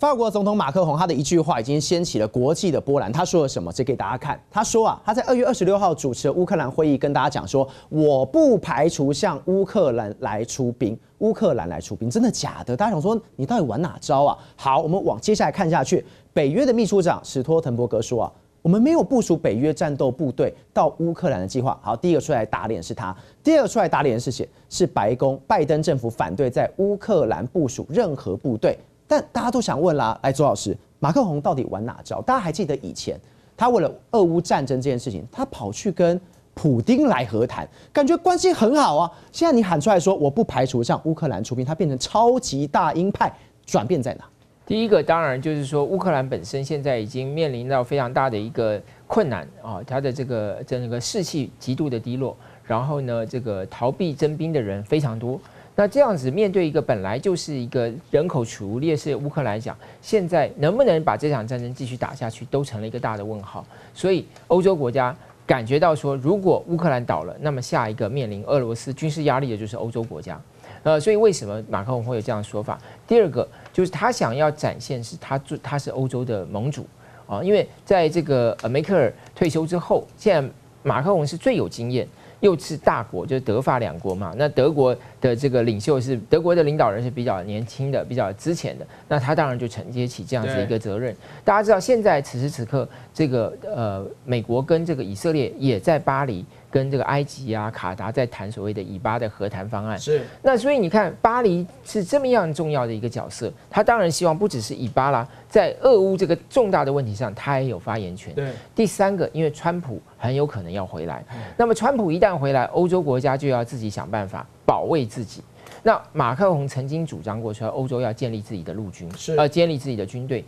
法国总统马克宏他的一句话已经掀起了国际的波澜。他说了什么？这给大家看。他说啊，他在二月二十六号主持的乌克兰会议，跟大家讲说，我不排除向乌克兰来出兵。乌克兰来出兵，真的假的？大家想说，你到底玩哪招啊？好，我们往接下来看下去。北约的秘书长史托滕伯格说啊，我们没有部署北约战斗部队到乌克兰的计划。好，第一个出来打脸是他，第二个出来打脸是谁？是白宫拜登政府反对在乌克兰部署任何部队。但大家都想问啦，来，周老师，马克宏到底玩哪招？大家还记得以前他为了俄乌战争这件事情，他跑去跟普丁来和谈，感觉关系很好啊。现在你喊出来说我不排除向乌克兰出兵，他变成超级大鹰派，转变在哪？第一个当然就是说，乌克兰本身现在已经面临到非常大的一个困难啊，他的这个整个士气极度的低落，然后呢，这个逃避征兵的人非常多。那这样子面对一个本来就是一个人口处于劣势的乌克兰讲，现在能不能把这场战争继续打下去，都成了一个大的问号。所以欧洲国家感觉到说，如果乌克兰倒了，那么下一个面临俄罗斯军事压力的就是欧洲国家。呃，所以为什么马克龙会有这样的说法？第二个就是他想要展现是他做他是欧洲的盟主啊，因为在这个呃梅克尔退休之后，现在马克龙是最有经验。又是大国，就是德法两国嘛。那德国的这个领袖是德国的领导人是比较年轻的、比较之前的，那他当然就承接起这样子一个责任。大家知道，现在此时此刻，这个呃，美国跟这个以色列也在巴黎。跟这个埃及啊、卡达在谈所谓的以巴的和谈方案，是那所以你看，巴黎是这么样重要的一个角色，他当然希望不只是以巴啦，在俄乌这个重大的问题上，他也有发言权。对，第三个，因为川普很有可能要回来，那么川普一旦回来，欧洲国家就要自己想办法保卫自己。那马克龙曾经主张过，说欧洲要建立自己的陆军，是呃，建立自己的军队。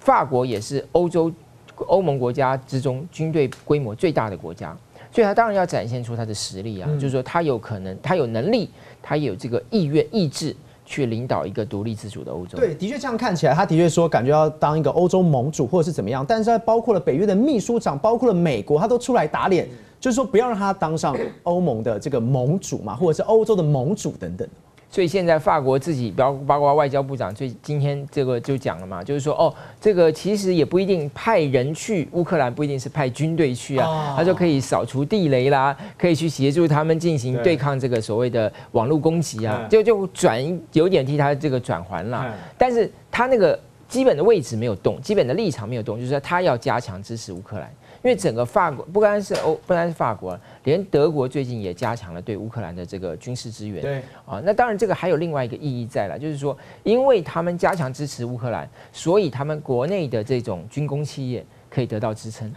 法国也是欧洲欧盟国家之中军队规模最大的国家。所以，他当然要展现出他的实力啊，就是说，他有可能，他有能力，他有这个意愿、意志去领导一个独立自主的欧洲。对，的确这样看起来，他的确说感觉要当一个欧洲盟主或者是怎么样，但是他包括了北约的秘书长，包括了美国，他都出来打脸，就是说不要让他当上欧盟的这个盟主嘛，或者是欧洲的盟主等等。所以现在法国自己，包包括外交部长，最今天这个就讲了嘛，就是说哦，这个其实也不一定派人去乌克兰，不一定是派军队去啊。他就可以扫除地雷啦，可以去协助他们进行对抗这个所谓的网络攻击啊，就就转有点替他这个转环了。但是他那个基本的位置没有动，基本的立场没有动，就是说他要加强支持乌克兰。因为整个法国不单是欧，不单是法国，连德国最近也加强了对乌克兰的这个军事支援。对啊，那当然这个还有另外一个意义在了，就是说，因为他们加强支持乌克兰，所以他们国内的这种军工企业可以得到支撑。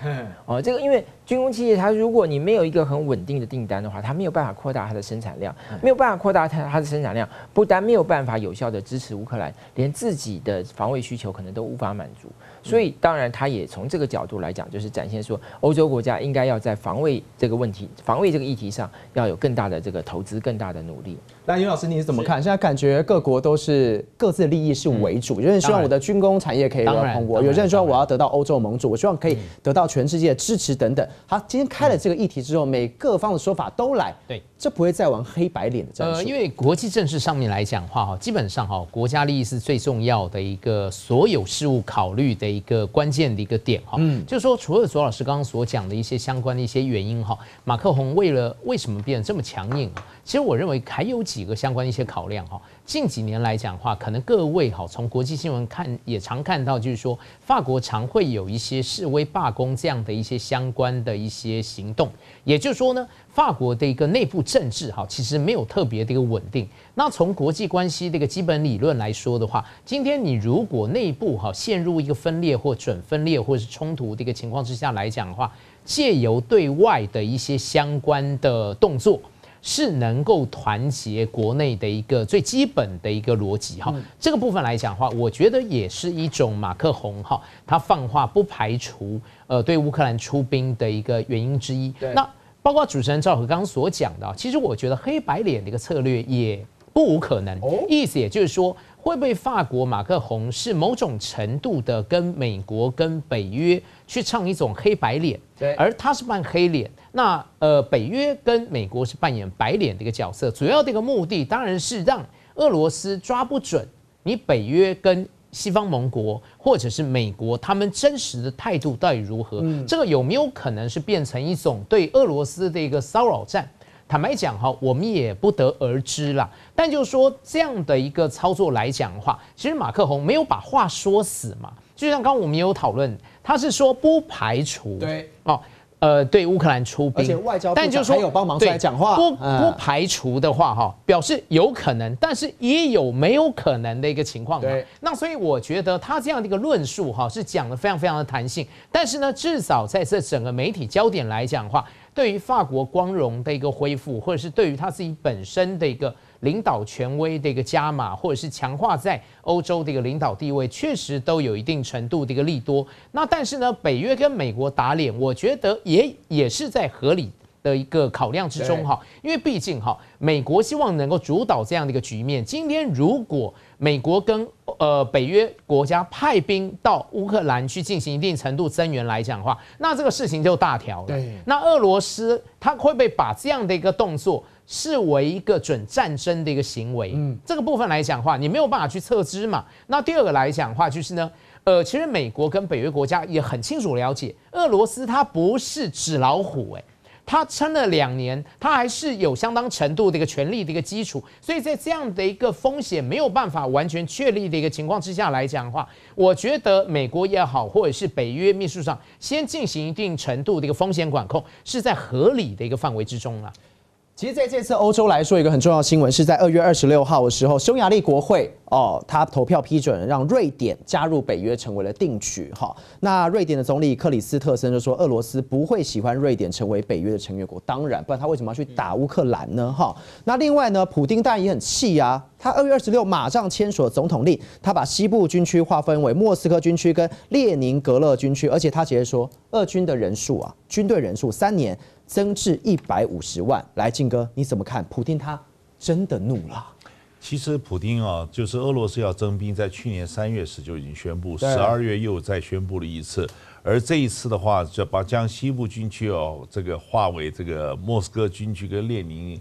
哦，这个因为军工企业它如果你没有一个很稳定的订单的话，它没有办法扩大它的生产量，没有办法扩大它它的生产量，不但没有办法有效的支持乌克兰，连自己的防卫需求可能都无法满足。所以，当然，他也从这个角度来讲，就是展现说，欧洲国家应该要在防卫这个问题、防卫这个议题上，要有更大的这个投资、更大的努力。那于老师，你是怎么看？现在感觉各国都是各自的利益是为主，有人希望我的军工产业可以蓬勃，有些人说我要得到欧洲盟主，我希望可以得到全世界的支持等等。好，今天开了这个议题之后，每各方的说法都来。对。这不会再玩黑白脸的战术。呃，因为国际政治上面来讲话哈，基本上哈，国家利益是最重要的一个所有事务考虑的一个关键的一个点哈。嗯，就是说，除了左老师刚刚所讲的一些相关的一些原因哈，马克宏为了为什么变得这么强硬？其实我认为还有几个相关的一些考量哈。近几年来讲话，可能各位哈从国际新闻看也常看到，就是说法国常会有一些示威罢工这样的一些相关的一些行动。也就是说呢，法国的一个内部政治哈，其实没有特别的一个稳定。那从国际关系的一个基本理论来说的话，今天你如果内部哈陷入一个分裂或准分裂或者是冲突的一个情况之下来讲的话，借由对外的一些相关的动作。是能够团结国内的一个最基本的一个逻辑哈，这个部分来讲的话，我觉得也是一种马克宏哈，他放话不排除呃对乌克兰出兵的一个原因之一。那包括主持人赵和刚刚所讲的，其实我觉得黑白脸的一个策略也不无可能，意思也就是说。会不会法国马克宏是某种程度的跟美国跟北约去唱一种黑白脸？对，而他是扮黑脸。那呃，北约跟美国是扮演白脸的一个角色。主要的一个目的当然是让俄罗斯抓不准你北约跟西方盟国或者是美国，他们真实的态度到底如何？这个有没有可能是变成一种对俄罗斯的一个骚扰战？坦白讲哈，我们也不得而知啦。但就是说这样的一个操作来讲的话，其实马克宏没有把话说死嘛。就像刚刚我们也有讨论，他是说不排除对哦。呃，对乌克兰出兵，而且外交但就是说有帮忙出来讲话，不不排除的话哈，表示有可能，但是也有没有可能的一个情况。对，那所以我觉得他这样的一个论述哈，是讲的非常非常的弹性。但是呢，至少在这整个媒体焦点来讲的话，对于法国光荣的一个恢复，或者是对于他自己本身的一个。领导权威的一个加码，或者是强化在欧洲的一个领导地位，确实都有一定程度的一个利多。那但是呢，北约跟美国打脸，我觉得也也是在合理的一个考量之中哈。因为毕竟哈，美国希望能够主导这样的一个局面。今天如果美国跟呃北约国家派兵到乌克兰去进行一定程度增援来讲的话，那这个事情就大条了。对，那俄罗斯他会不会把这样的一个动作？视为一个准战争的一个行为，嗯，这个部分来讲话，你没有办法去测知嘛。那第二个来讲话，就是呢，呃，其实美国跟北约国家也很清楚了解，俄罗斯它不是纸老虎，哎，他撑了两年，他还是有相当程度的一个权力的一个基础。所以在这样的一个风险没有办法完全确立的一个情况之下来讲的话，我觉得美国也好，或者是北约秘书上先进行一定程度的一个风险管控，是在合理的一个范围之中了。其实在这次欧洲来说，一个很重要的新闻是在二月二十六号的时候，匈牙利国会哦，他投票批准让瑞典加入北约，成为了定局哈。那瑞典的总理克里斯特森就说，俄罗斯不会喜欢瑞典成为北约的成员国，当然，不然他为什么要去打乌克兰呢？哈。那另外呢，普丁当然也很气啊，他二月二十六马上签署了总统令，他把西部军区划分为莫斯科军区跟列宁格勒军区，而且他直接说，俄军的人数啊，军队人数三年。增至一百五十万。来，靖哥，你怎么看？普京他真的怒了？其实，普京啊，就是俄罗斯要征兵，在去年三月时就已经宣布，十二月又再宣布了一次。而这一次的话，就把将西部军区哦，这个划为这个莫斯科军区跟列宁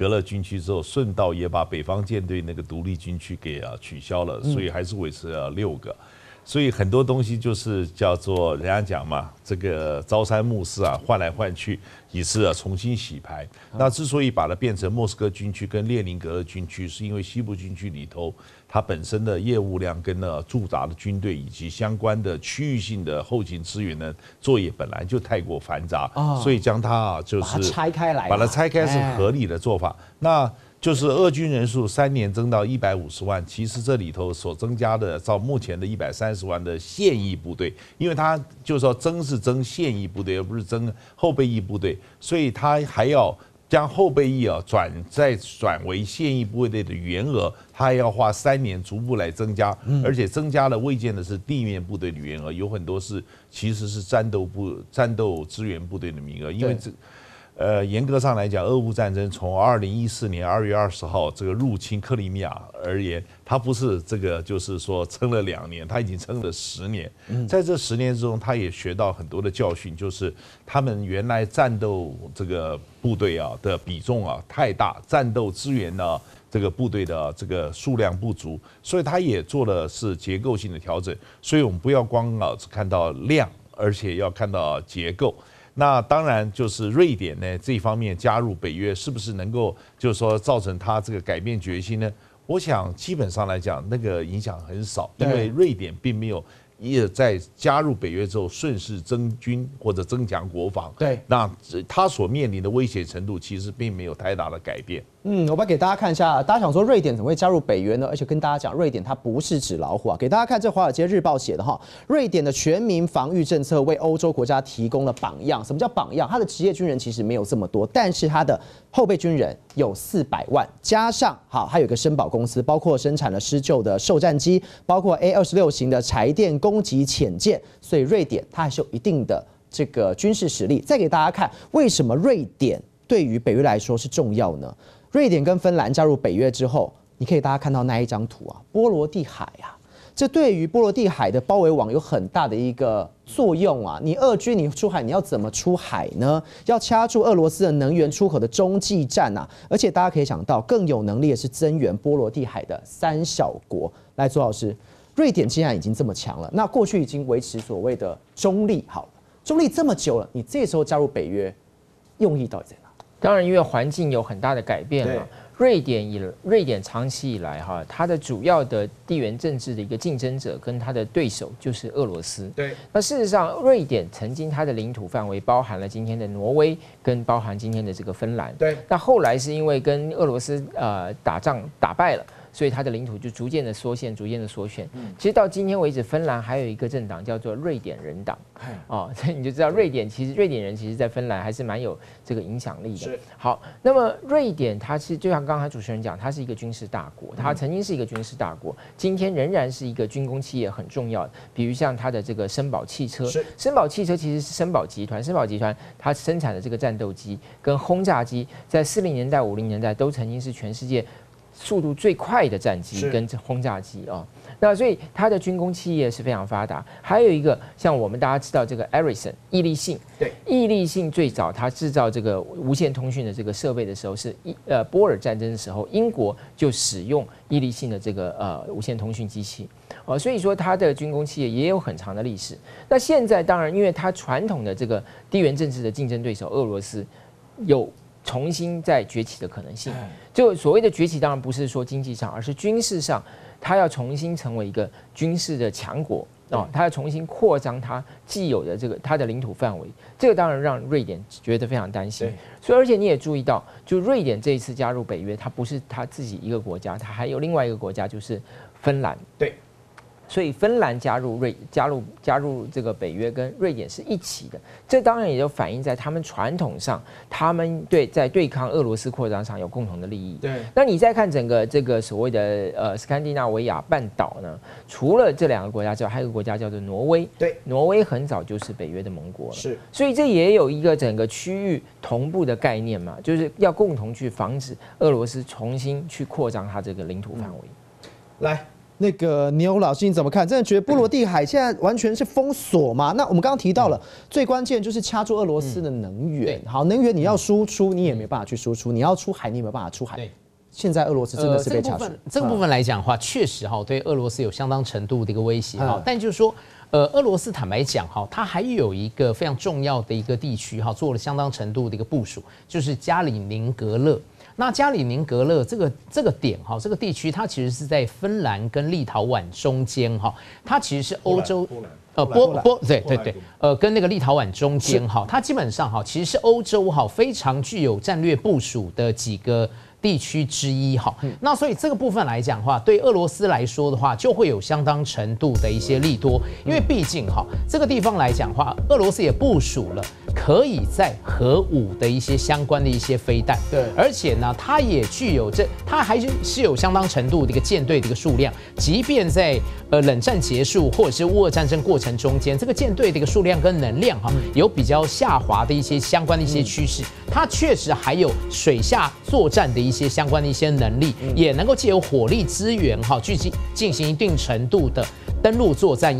格勒军区之后，顺道也把北方舰队那个独立军区给啊取消了，所以还是维持了六个。所以很多东西就是叫做人家讲嘛，这个朝三暮四啊，换来换去，也是啊重新洗牌。那之所以把它变成莫斯科军区跟列宁格勒军区，是因为西部军区里头它本身的业务量跟呢驻扎的军队以及相关的区域性的后勤资源呢作业本来就太过繁杂，所以将它啊就是拆开来，把它拆开是合理的做法。那就是俄军人数三年增到一百五十万，其实这里头所增加的，照目前的一百三十万的现役部队，因为他就是说增是增现役部队，而不是增后备役部队，所以他还要将后备役啊转再转为现役部队的员额，他还要花三年逐步来增加，而且增加了未见的是地面部队的员额，有很多是其实是战斗部战斗支援部队的名额，因为这。呃，严格上来讲，俄乌战争从二零一四年二月二十号这个入侵克里米亚而言，它不是这个，就是说撑了两年，它已经撑了十年。在这十年之中，他也学到很多的教训，就是他们原来战斗这个部队啊的比重啊太大，战斗资源呢这个部队的这个数量不足，所以他也做了是结构性的调整。所以我们不要光啊只看到量，而且要看到结构。那当然就是瑞典呢这一方面加入北约，是不是能够就是说造成他这个改变决心呢？我想基本上来讲，那个影响很少，因为瑞典并没有也在加入北约之后顺势增军或者增强国防。对，那他所面临的威胁程度其实并没有太大的改变。嗯，我把给大家看一下，大家想说瑞典怎么会加入北约呢？而且跟大家讲，瑞典它不是纸老虎啊。给大家看这《华尔街日报》写的哈，瑞典的全民防御政策为欧洲国家提供了榜样。什么叫榜样？它的职业军人其实没有这么多，但是它的后备军人有四百万，加上好，还有一个申宝公司，包括生产了施救的受战机，包括 A 二十六型的柴电攻击潜舰，所以瑞典它还是有一定的这个军事实力。再给大家看，为什么瑞典对于北约来说是重要呢？瑞典跟芬兰加入北约之后，你可以大家看到那一张图啊，波罗的海啊，这对于波罗的海的包围网有很大的一个作用啊。你俄军你出海，你要怎么出海呢？要掐住俄罗斯的能源出口的中继站啊。而且大家可以想到，更有能力的是增援波罗的海的三小国。来，朱老师。瑞典既然已经这么强了，那过去已经维持所谓的中立好了，中立这么久了，你这时候加入北约，用意到底在哪？当然，因为环境有很大的改变对了。瑞典以瑞典长期以来哈，它的主要的地缘政治的一个竞争者跟它的对手就是俄罗斯。对，那事实上，瑞典曾经它的领土范围包含了今天的挪威，跟包含今天的这个芬兰。对，那后来是因为跟俄罗斯呃打仗打败了。所以它的领土就逐渐的缩限，逐渐的缩选。其实到今天为止，芬兰还有一个政党叫做瑞典人党。哦，所以你就知道瑞典其实瑞典人其实在芬兰还是蛮有这个影响力的。好，那么瑞典它是就像刚才主持人讲，它是一个军事大国，它曾经是一个军事大国，今天仍然是一个军工企业很重要的，比如像它的这个森宝汽车是，森宝汽车其实是森宝集团，森宝集团它生产的这个战斗机跟轰炸机，在四零年代、五零年代都曾经是全世界。速度最快的战机跟轰炸机啊、那所以它的军工企业是非常发达。还有一个像我们大家知道这个 Ericsson 易利信，对，易利信最早它制造这个无线通讯的这个设备的时候，是一呃波尔战争的时候，英国就使用易利信的这个呃无线通讯机器。哦，所以说它的军工企业也有很长的历史。那现在当然，因为它传统的这个地缘政治的竞争对手俄罗斯有重新再崛起的可能性。就所谓的崛起，当然不是说经济上，而是军事上，它要重新成为一个军事的强国啊，它要重新扩张它既有的这个它的领土范围。这个当然让瑞典觉得非常担心。所以，而且你也注意到，就瑞典这一次加入北约，它不是它自己一个国家，它还有另外一个国家就是芬兰。对。所以芬兰加入瑞加入加入这个北约跟瑞典是一起的，这当然也就反映在他们传统上，他们对在对抗俄罗斯扩张上有共同的利益。对，那你再看整个这个所谓的呃斯堪的纳维亚半岛呢，除了这两个国家之外，还有一个国家叫做挪威。对，挪威很早就是北约的盟国了。是，所以这也有一个整个区域同步的概念嘛，就是要共同去防止俄罗斯重新去扩张它这个领土范围。来。那个牛老师你怎么看？真的觉得波罗的海现在完全是封锁吗？那我们刚刚提到了，最关键就是掐住俄罗斯的能源。好，能源你要输出，你也没办法去输出；你要出海，你也没办法出海。对，现在俄罗斯真的是被掐住。这个部分来讲的话，确实哈对俄罗斯有相当程度的一个威胁哈嗯。但就是说，呃，俄罗斯坦白讲哈，它还有一个非常重要的一个地区哈，做了相当程度的一个部署，就是加里宁格勒。那加里宁格勒这个这个点哈，这个地区它其实是在芬兰跟立陶宛中间哈，它其实是欧洲呃波波对对对呃跟那个立陶宛中间哈，它基本上哈其实是欧洲哈非常具有战略部署的几个。地区之一哈，那所以这个部分来讲的话，对俄罗斯来说的话，就会有相当程度的一些利多，因为毕竟哈这个地方来讲的话，俄罗斯也部署了可以在核武的一些相关的一些飞弹，对。而且呢，它也具有这，它还是是有相当程度的一个舰队的一个数量，即便在呃冷战结束或者是乌俄战争过程中间，这个舰队的一个数量跟能量哈有比较下滑的一些相关的一些趋势，它确实还有水下作战的一些相关的一些能力，也能够借由火力资源哈去进进行一定程度的登陆作战。